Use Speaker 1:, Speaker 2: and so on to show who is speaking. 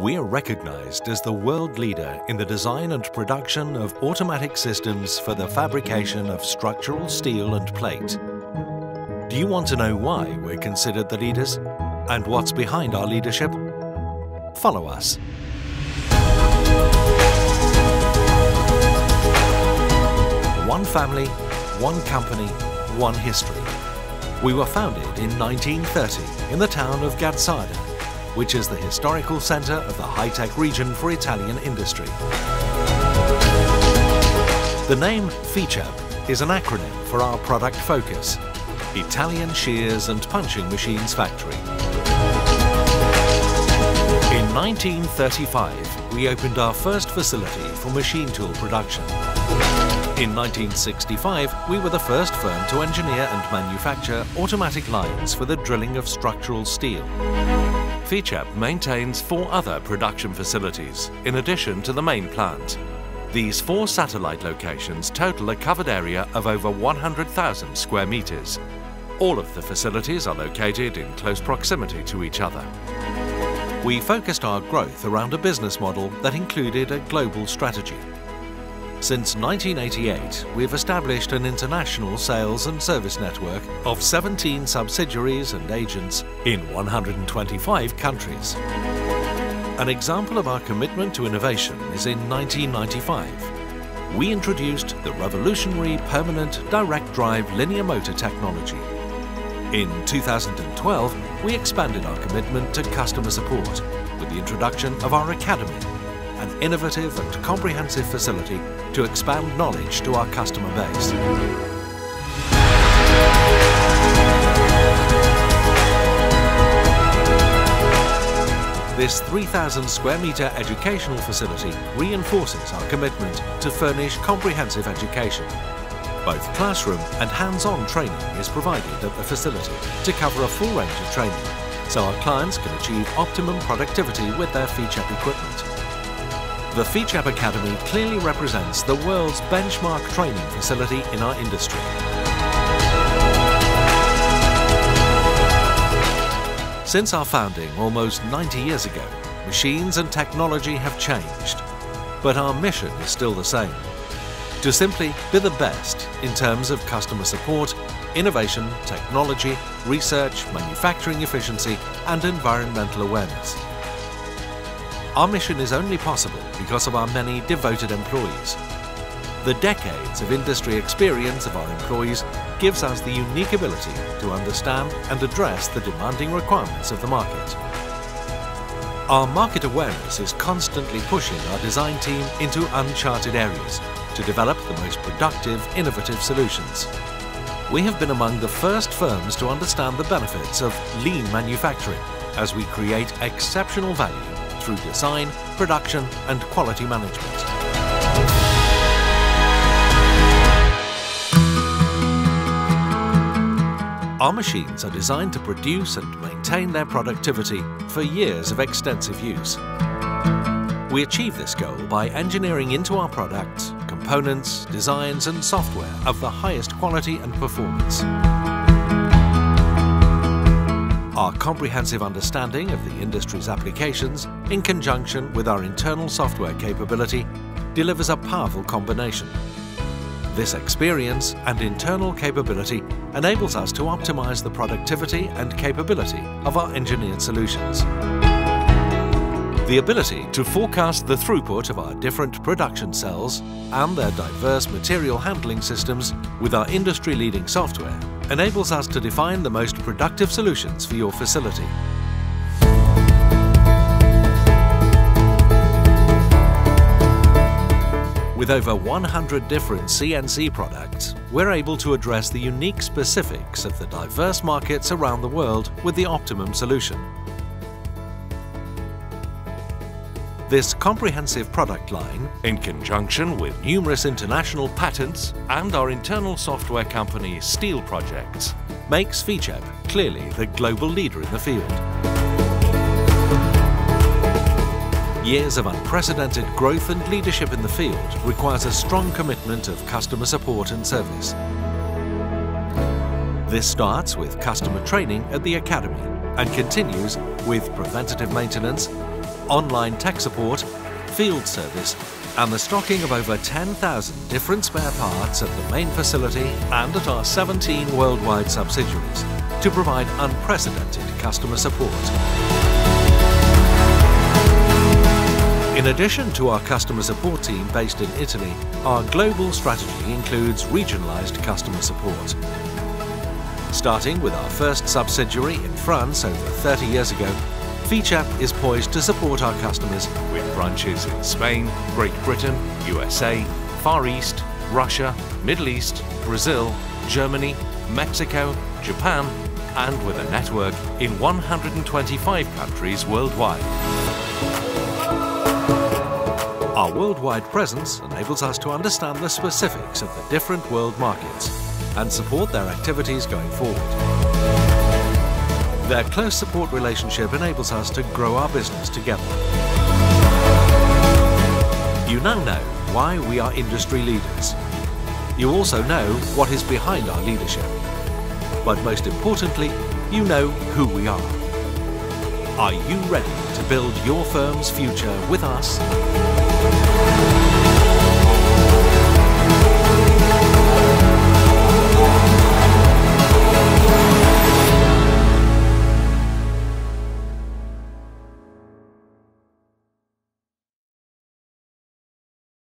Speaker 1: We are recognized as the world leader in the design and production of automatic systems for the fabrication of structural steel and plate. Do you want to know why we're considered the leaders and what's behind our leadership? Follow us. One family, one company, one history. We were founded in 1930 in the town of Gazzada, which is the historical centre of the high-tech region for Italian industry. The name FICEP is an acronym for our product focus, Italian Shears and Punching Machines Factory. In 1935, we opened our first facility for machine tool production. In 1965, we were the first firm to engineer and manufacture automatic lines for the drilling of structural steel. FICEP maintains four other production facilities, in addition to the main plant. These four satellite locations total a covered area of over 100,000 square metres. All of the facilities are located in close proximity to each other. We focused our growth around a business model that included a global strategy. Since 1988, we've established an international sales and service network of 17 subsidiaries and agents in 125 countries. An example of our commitment to innovation is in 1995. We introduced the revolutionary permanent direct drive linear motor technology. In 2012, we expanded our commitment to customer support with the introduction of our Academy an innovative and comprehensive facility to expand knowledge to our customer base. This 3,000 square metre educational facility reinforces our commitment to furnish comprehensive education. Both classroom and hands-on training is provided at the facility to cover a full range of training, so our clients can achieve optimum productivity with their FICEP equipment. The FICEP Academy clearly represents the world's benchmark training facility in our industry. Since our founding almost 90 years ago, machines and technology have changed, but our mission is still the same. To simply be the best in terms of customer support, innovation, technology, research, manufacturing efficiency and environmental awareness. Our mission is only possible because of our many devoted employees. The decades of industry experience of our employees gives us the unique ability to understand and address the demanding requirements of the market. Our market awareness is constantly pushing our design team into uncharted areas to develop the most productive, innovative solutions. We have been among the first firms to understand the benefits of lean manufacturing as we create exceptional value through design, production and quality management. Our machines are designed to produce and maintain their productivity for years of extensive use. We achieve this goal by engineering into our products components, designs and software of the highest quality and performance. Our comprehensive understanding of the industry's applications, in conjunction with our internal software capability, delivers a powerful combination. This experience and internal capability enables us to optimize the productivity and capability of our engineered solutions. The ability to forecast the throughput of our different production cells and their diverse material handling systems with our industry-leading software enables us to define the most productive solutions for your facility. With over 100 different CNC products, we're able to address the unique specifics of the diverse markets around the world with the optimum solution. This comprehensive product line, in conjunction with numerous international patents and our internal software company Steel Projects, makes FICEP clearly the global leader in the field. Years of unprecedented growth and leadership in the field requires a strong commitment of customer support and service. This starts with customer training at the Academy and continues with preventative maintenance online tech support, field service and the stocking of over 10,000 different spare parts at the main facility and at our 17 worldwide subsidiaries to provide unprecedented customer support. In addition to our customer support team based in Italy, our global strategy includes regionalised customer support. Starting with our first subsidiary in France over 30 years ago, FICEP is poised to support our customers
Speaker 2: with branches in Spain, Great Britain, USA, Far East, Russia, Middle East, Brazil, Germany, Mexico, Japan, and with a network in 125 countries worldwide.
Speaker 1: Our worldwide presence enables us to understand the specifics of the different world markets and support their activities going forward. Their close support relationship enables us to grow our business together. You now know why we are industry leaders. You also know what is behind our leadership. But most importantly, you know who we are. Are you ready to build your firm's future with us?